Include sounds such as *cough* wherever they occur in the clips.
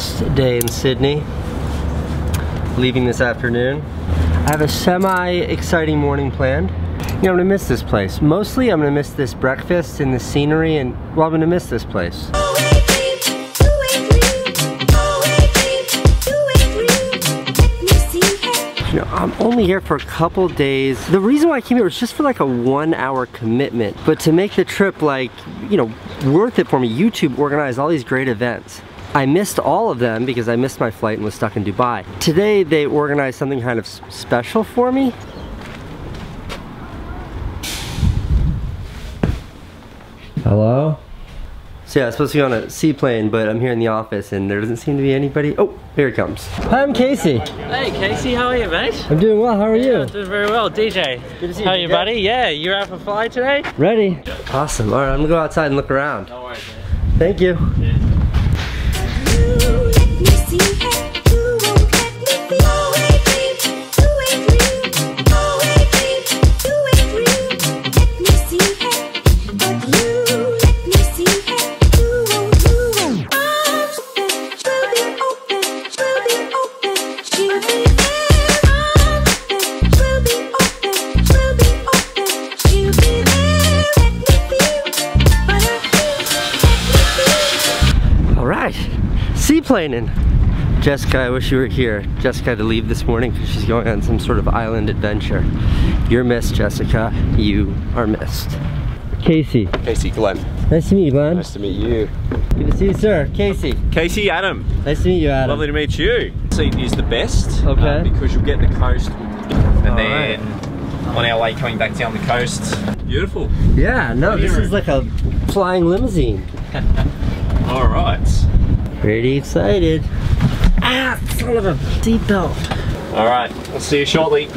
Last day in Sydney. Leaving this afternoon. I have a semi-exciting morning planned. You know, I'm gonna miss this place. Mostly, I'm gonna miss this breakfast and the scenery and, well, I'm gonna miss this place. You know, I'm only here for a couple days. The reason why I came here was just for like a one hour commitment. But to make the trip like, you know, worth it for me, YouTube organized all these great events. I missed all of them because I missed my flight and was stuck in Dubai. Today they organized something kind of special for me. Hello? So yeah, I was supposed to be on a seaplane, but I'm here in the office and there doesn't seem to be anybody. Oh, here it comes. Hi, I'm Casey. Hey Casey, how are you, mate? I'm doing well, how are you? I'm doing very well. DJ, Good to see you, how are you, DJ. buddy? Yeah, you're out for fly today? Ready? Awesome. All right, I'm gonna go outside and look around. No worries, Thank you. Seaplaning. Jessica, I wish you were here. Jessica had to leave this morning because she's going on some sort of island adventure. You're missed, Jessica. You are missed. Casey, Casey Glenn. nice to meet you, Glenn. Nice to meet you. Good to see you, sir. Casey, Casey Adam. nice to meet you, Adam. Lovely to meet you. Seat is the best. Okay. uh, because you'll get the coast and All then on our way coming back down the coast. Beautiful. Yeah, no, this is like a flying limousine. *laughs* All right. Pretty excited. Ah, son of a seatbelt. All right. I'll see you shortly.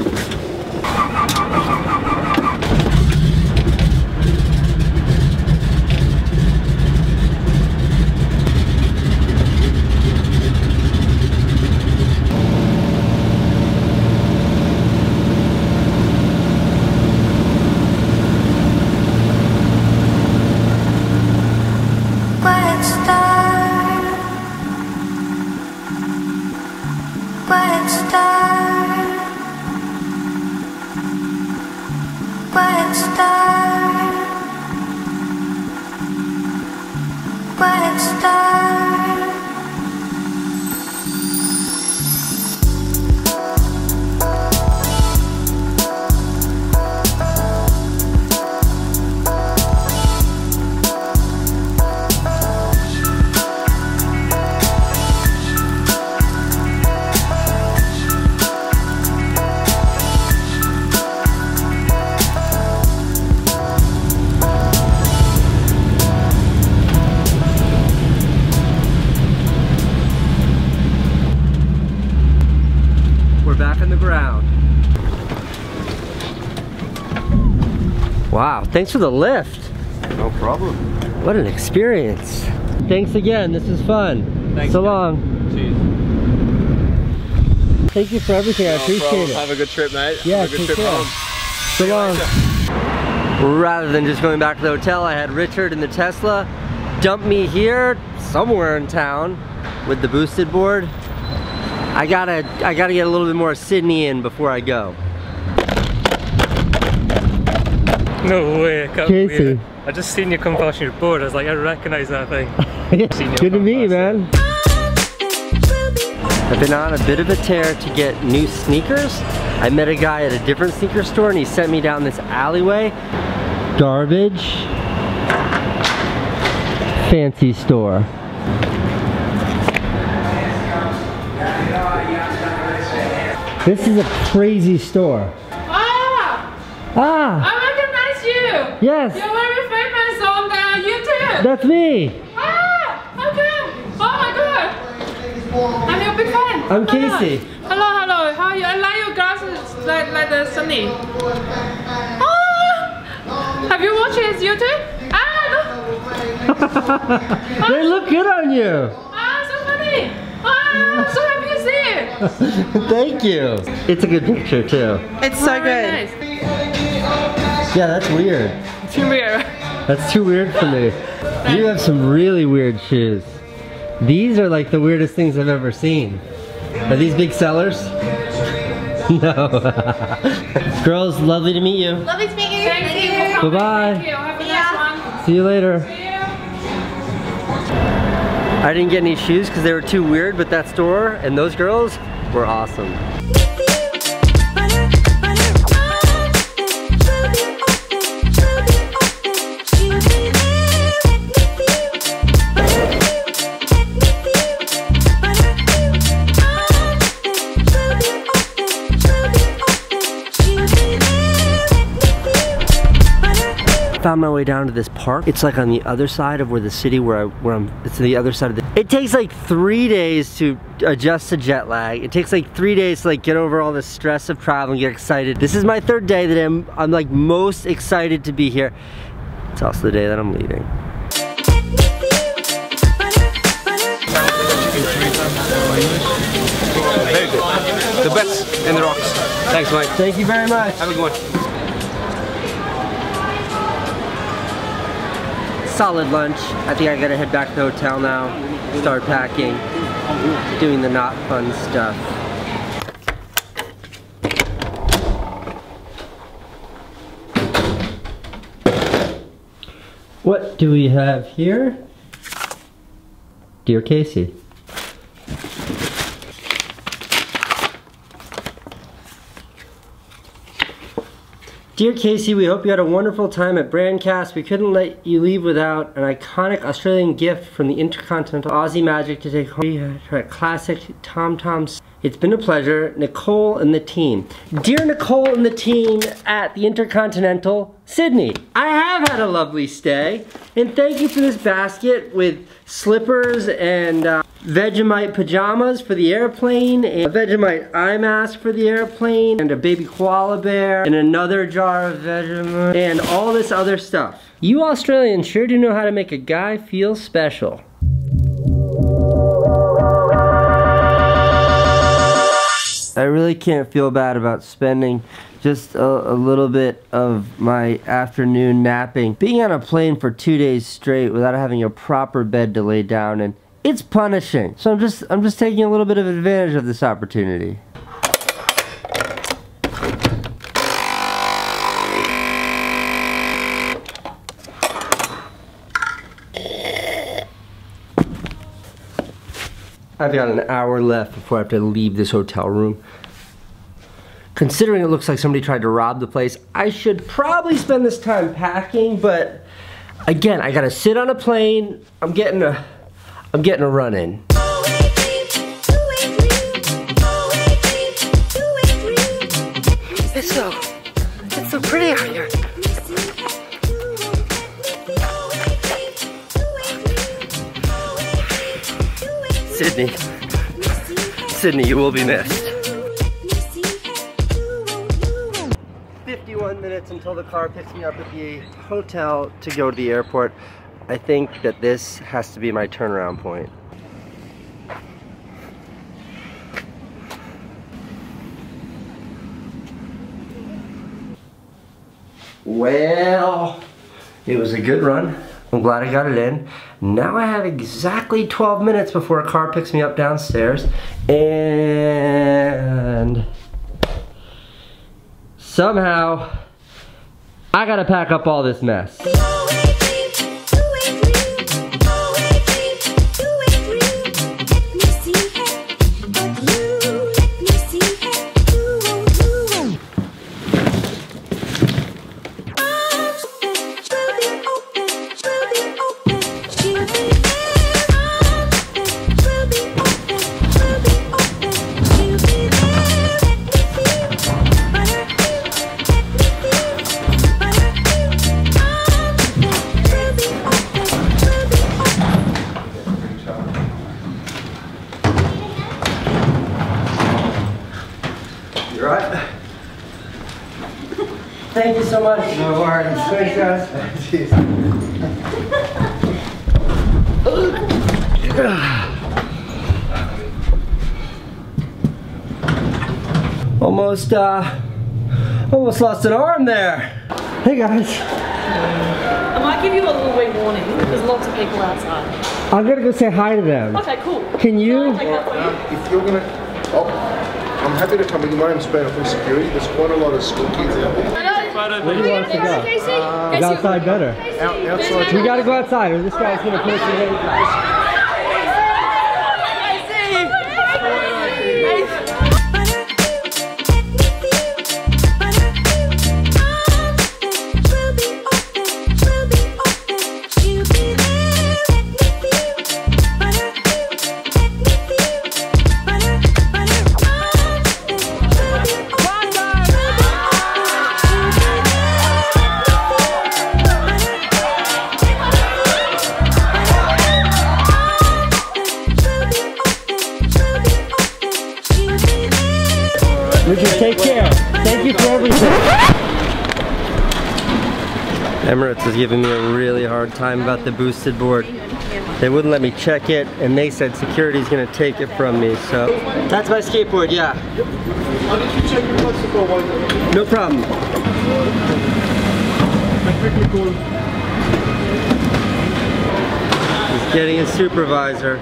Back on the ground. Wow, thanks for the lift. No problem. What an experience. Thanks again, this is fun. Thanks, so guys. long. Cheers. Thank you for everything, I appreciate it. Have a good trip, mate. Yeah, Have a good trip care. home. So long. Rather than just going back to the hotel, I had Richard in the Tesla dump me here, somewhere in town, with the boosted board. I gotta, I gotta get a little bit more Sydney in before I go. No way, I can't Casey. believe it. I just seen you come past your board, I was like, I recognise that thing. *laughs* Seen you Good to come meet you, past man. I've been on a bit of a tear to get new sneakers. I met a guy at a different sneaker store and he sent me down this alleyway. Garbage. Fancy store. This is a crazy store. Ah! Ah, I recognize you! yes, You're very famous on the YouTube! that's me. Ah! Okay! Oh my god! I'm your big fan! I'm Casey. Hello, hello. How are you? I like your glasses, like like the sunny. Oh, have you watched his YouTube? Ah, *laughs* they look good on you. ah, so funny. Ah, so *laughs* Thank you. It's a good picture too. It's so Oh, good. Nice. Yeah, that's weird. Too weird. That's too weird for me. You have some really weird shoes. These are like the weirdest things I've ever seen. Are these big sellers? *laughs* No. *laughs* Girls, lovely to meet you. Lovely to meet you. Thank you. for. Bye-bye. Thank you. Have a nice one. See you later. I didn't get any shoes because they were too weird, but that store and those girls were awesome. Found my way down to this park. It's like on the other side of where the city where I where I'm. It's the other side of the. It takes like three days to adjust to jet lag. It takes like three days to like get over all the stress of traveling, get excited. This is my third day that I'm I'm like most excited to be here. It's also the day that I'm leaving. Very good. The best in the rocks. Thanks, Mike. Thank you very much. Have a good one. Solid lunch. I think I gotta head back to the hotel now. Start packing. Doing the not fun stuff. What do we have here? Dear Casey. Dear Casey, we hope you had a wonderful time at Brandcast. We couldn't let you leave without an iconic Australian gift from the Intercontinental Aussie Magic to take home to a classic Tom Tom's. It's been a pleasure, Nicole and the team. Dear Nicole and the team at the Intercontinental, Sydney, I have had a lovely stay, and thank you for this basket with slippers and uh, Vegemite pajamas for the airplane, a Vegemite eye mask for the airplane, and a baby koala bear, and another jar of Vegemite, and all this other stuff. You Australians sure do know how to make a guy feel special. I really can't feel bad about spending just a, a, little bit of my afternoon napping. Being on a plane for two days straight without having a proper bed to lay down in, it's punishing. So I'm just I'm just taking a little bit of advantage of this opportunity. I've got an hour left before I have to leave this hotel room. Considering it looks like somebody tried to rob the place, I should probably spend this time packing, but again, I gotta sit on a plane. I'm getting a, I'm getting a run in. It's so, it's so pretty out here. Sydney, Sydney, you will be missed. 51 minutes until the car picks me up at the hotel to go to the airport. I think that this has to be my turnaround point. Well, it was a good run. I'm glad I got it in. Now I have exactly 12 minutes before a car picks me up downstairs. And somehow I gotta pack up all this mess. Right? Thank you so much. No worries. Thanks, guys. *laughs* Almost, uh, almost lost an arm there. Hey guys, I might give you a little wee warning. There's lots of people outside. I'm gonna go say hi to them. Okay, cool. Can you? I'll take that for you. If you're gonna, oh, I'm happy to come with you. My name's Ben from security. There's quite a lot of school kids out there. Where do you want us to go? Is uh, outside better. Out, outside. We gotta go outside or this guy's gonna put us Richard, take care. Thank you for everything. Emirates is giving me a really hard time about the boosted board. They wouldn't let me check it, and they said security's gonna take it from me, so. That's my skateboard, yeah. Why did you check your bicycle while you No problem. He's getting a supervisor.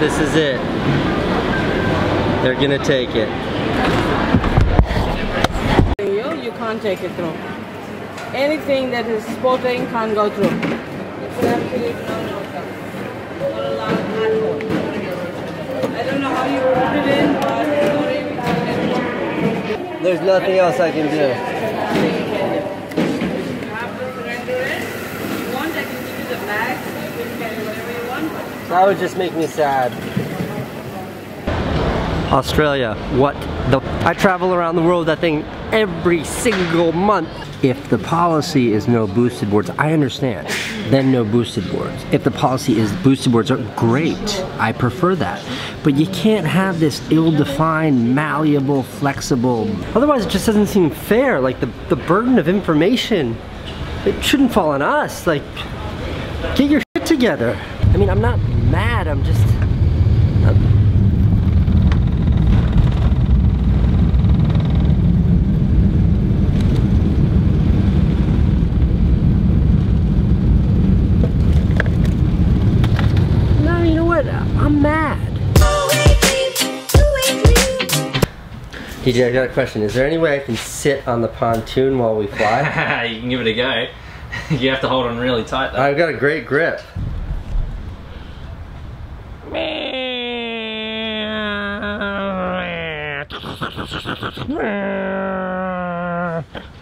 This is it. They're gonna take it. You, you can't take it through. Anything that is sporting can't go through. It's absolutely no welcome. Not allowed at all. I don't know how you put it in, but sorry, we can't let you. There's nothing else I can do. You have to surrender it. If you want, I can give you the bag. You can carry whatever you want. That would just make me sad. Australia, what the? I travel around the world, I think, every single month. If the policy is no boosted boards, I understand. Then no boosted boards. If the policy is boosted boards are great, I prefer that. But you can't have this ill-defined, malleable, flexible. Otherwise, it just doesn't seem fair. Like the the burden of information, it shouldn't fall on us. Like, get your shit together. I mean, I'm not mad. I'm just. I'm- DJ, I got a question. Is there any way I can sit on the pontoon while we fly? *laughs* you can give it a go. *laughs* you have to hold on really tight though. I've got a great grip. *laughs*